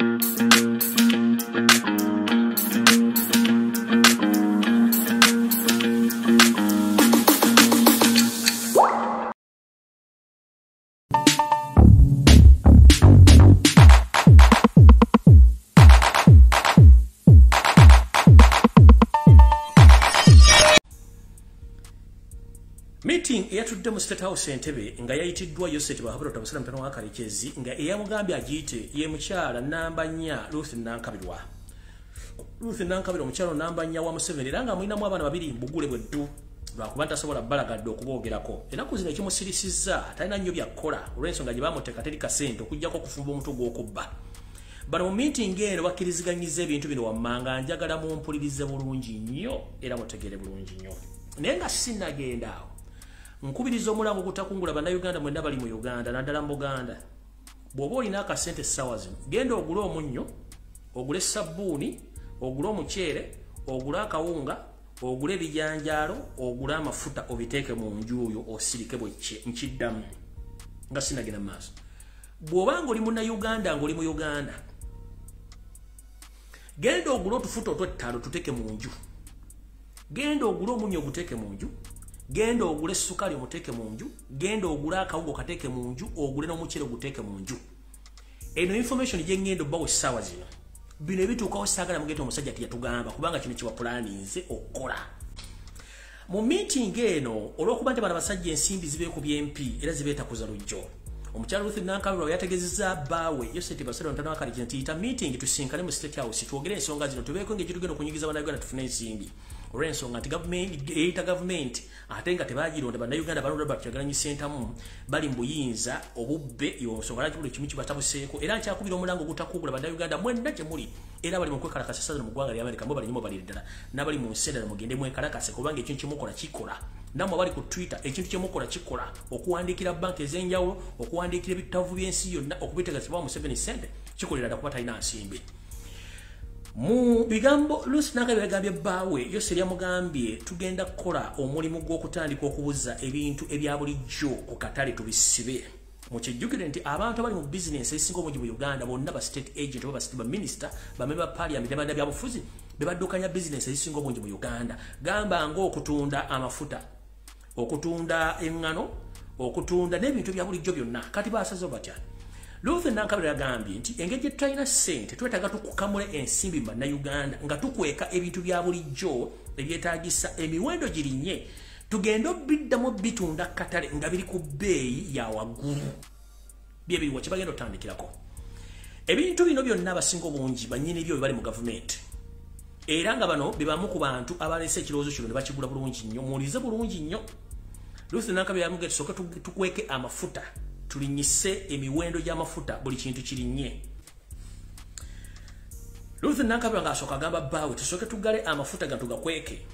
Thank you. Meeting eyatudde mu state house entebe nga yayitiddwa yoset bahabura tabasira mpeno wa kalekezi nga eyamugambye agiyite ye mukyala namba nnya ruth nankabirwa ruth nankabirwa omukyala namba nnya wa museveni era nga mulinamu abaana babiri mbugule bweddu lwakuba ntasobola balagadde okuboogerako enaku zino ekimusirisizza talina nnyo byakkola olw'ensonga gye bamuteeka teri kasente okugjako okufumba omutwe gw'okubba. Bano mu meeting eno bakkiriziganyiza ebintu bino wammanga njagala mumpulirize bulungi nnyo era mutegere bulungi nnyo. Naye nga sinagenda awo nkubiriza omulango okutakungula bannayuganda mwenna bali mu uganda naddala mu buganda. Bw'oba olina akasente essaawa zino genda ogule omunnyo ogule sabbuuni ogule omuceere ogule akawunga ogule ebijanjaalo ogule amafuta obiteeke mu njuuyo osirike bwe nkiddamu nga sinagenda mu maaso. Bw'obanga oli munnayuganda ng'oli mu uganda genda ogule otufuta otwettaalo tuteeke mu nju. Genda ogule omunnyo oguteeke mu nju genda ogule sukali omuteeke mu nju genda ogule akawugo kateeke mu nju ogule n'omucere oguteeke mu nju. Eno information gyengenda obbawo essaawa zino. Bino ebituukawo saagala mugete omusajja tiyatugamba kubanga kino kiwapulaninze okukola mu meeting eno olw'okuba nti bano abasajja ensimbi zibeekubya empi era zibeetakuza lujjo omukyala ruth nankabirwa yategezeza bbaawe yoseti basero ntano akalijja nti yita meeting tusinkane mu state house twogere ensonga zino tubeeko engeri tugenda okunyigiza bannayuganda tufune ensimbi olw'ensonga nti eyita gavumenti ate nga tebagironda bannayuganda balonda bakyagalanyi entamu bali mu buyinza obubbe ensonga lwaki buli kimu kibatabuseeko era nkyakubira omulango ogutakugula bannayuganda mwenna gye muli. Era bali mu kwekalakasa saza mu ggwanga lya amerika mwe balinyumu baliri ddala. N'abali mu nsi endala mugende mwekalakase kubanga ekintu kimukola kikola. Nammwe abali ku twitter ekintu kyemukola kikola. Okuwandiikira banka ez'enjawulo okuwandiikira ebitavu by'ensi yonna okubitegeezebwa mu 7 cent kikolera ddala kuba talina nsimbi mu bigambo lusi nanga byagambye bbaawe yose lyamugambye tugenda kukola omulimu gw'okutandika okubuza ebintu ebya bulijjo ku katale tubisibe. Mukijjukire nti abantu abali mu bizinensi ezisinga obungi mu uganda bonna ba state agent oba baminisita bamebe ba paliament abanda byabufuzi bebaddukanya bizinensi ezisinga obungi mu uganda. Gamba ngaokutunda amafuta okutunda eŋŋano okutunda n'ebintu bya bulijjo byonna. Kati basazeho batya Ruth Nankabira yagambye nti engeri gye tulina ssente twetaaga tukukamule ensimbi bannayuganda nga tukweka ebintu bya bulijjo ebyetaagisa emiwendo girinnye tugende obiddamu bitunda katale nga biri ku bbeeyi ya waggulu. Byebiriwa kye bagenda otandikirako. Ebintu bino byonna abasinga obungi bannyini byo bwe bali mu gavumenti. Era nga bano be bamu ku bantu abaleese ekirowoozo kino ne bakigula bulungi nnyo. Muwulize bulungi nnyo. Ruth Nankabira yamugee tusooke tukweke amafuta tulinyise emiwendo gy'amafuta buli kintu kirinnye Ruth Nankabira ng'asooka agamba bbaawe tusooke tugale amafuta ga tugakweke.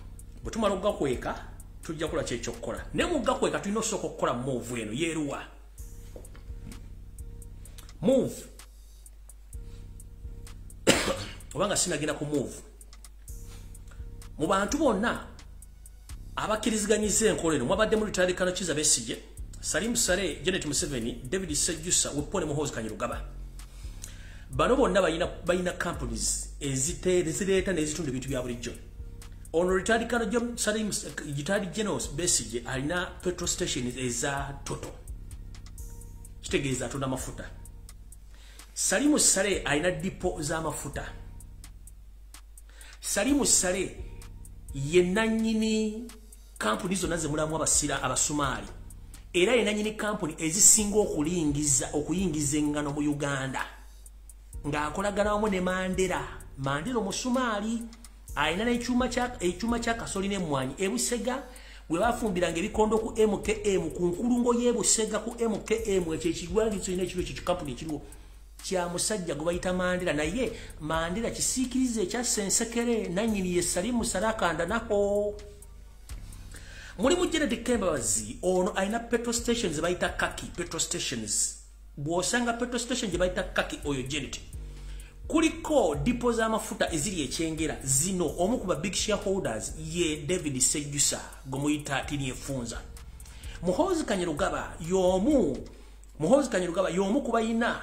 Bwe tumala okugakweka tujja kukola kyekyokukola naye mu gakweka tulina okusooka okukola move eno yeeruwa. Move. Obanga sinagenda ku move. Mu bantu bonna abakkiriziganyiza enkola eno mwabadde mu litandikano kiza besije Salim Sare, Janet Museveni, David Sejusa, Wepone Muhozi Kanyirugaba. Bano bonna bayina bayina companies ezite ezireta nezitunda ebintu bya bulijjo. Ono retired Colonel John Salim retired General Besige alina petrol stations eza Toto. Kitegeeza atunda mafuta. Salimu Sare alina dipo za mafuta. Salimu Sare ye nannyini kampuni zonna zemulamu abasira abasumaali era yena nyini kampuni ezisinga okulingiza okuyingiza eŋŋano mu uganda. Ng'akolagana wamu ne mandera mandera omusumaali alina n'ekyuma kya kasoli n'emmwanyi ebusega bwe bafumbiranga ebikondo ku mkm ku nkulungo y'ebusega ku mkm ekyo ekigwangizo ina ekiro ekyo kikampuni ekiriwo kya musajja gwe bayita mandera naye mandera kisiikiriza ekya sensekere nannyini ye salimu sarakandanaho mulimu Janet Kembabazi ono alina petrol stations bayita kaki petrol stations. Bw'osanga petrol station gye bayita kaki oyo Janet kuliko dipo z'amafuta eziri ekyengera zino omu ku ba big shareholders ye David Sejusa gwe muyita tini efunza muhozi kanyerugaba y'omu muhozi kanyerugaba y'omu ku bayina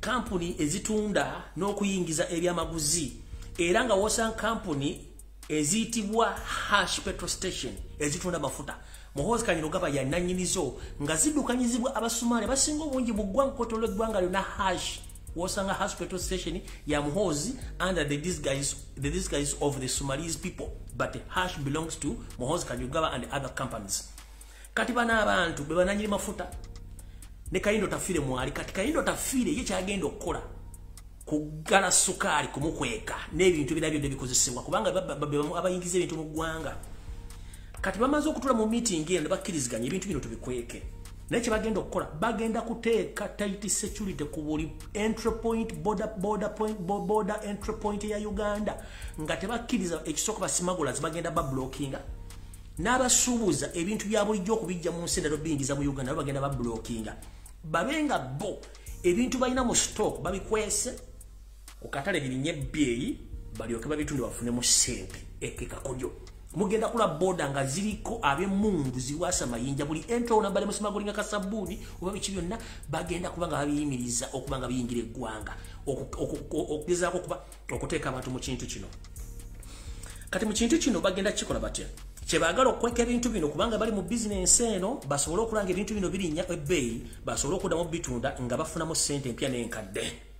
kampuni ezitunda n'okuyingiza ebyamaguzi era nga wosanga kampuni eziyitibwa hash petrol station ezitunda mafuta. Muhozi kanyino gaba yananyinizo nga ziddukanyizibwa abasumaali abasinga obungi mu ggwanga koto lw'eggwanga lyonna hash. Wosanga hash petrol station ya muhozi under the disguise, the disguise of the somalese people but hash belongs to muhozi kanyugaba and other companies. Kati bana abantu be bananyiri mafuta ne kayindo tafiire mwali. Kati kayindo tafiire ye kyagenda okukola kugala sukaali kumukweka n'ebintu ebirala byonna bikozesebwa kubanga abayingiza ebintu mu ggwanga. Kati bamaze okutula mu meeting eno ne bakkiriziganya ebintu bino tubikweke. Naye kyebagenda okukola bagenda kuteeka tight security ku buli entry point border, border, point, border entry point ya uganda. Nga tebakkiriza ekisooka basimagula zibagenda bablockinga n'abasuubuza ebintu bya bulijjo okubijja mu nsi endalo biyingiza mu uganda nabo bagenda bablockinga babenga bo ebintu balina mu stock babikwese ku katale birinye ebbeeyi balyoke babitunde bafunemu sente ekekakolyo mugenda kula boda nga ziriko ab'emundu ziwasa mayinja buli entona bali musimagolinga kasabuuni oba biki byonna bagenda kuba nga babiyimiriza okuba nga biyingira eggwanga okugezaako okuba okuteeka abantu mu kintu kino. Kati mu kintu kino bagenda kikola batya? Kyebaagala okweka ebintu bino kubanga bali mu bizinensi eno basobole okulanga ebintu bino birinnya ebbeeyi basobole okuddamu bitunda nga bafunamu sente empya n'enkadde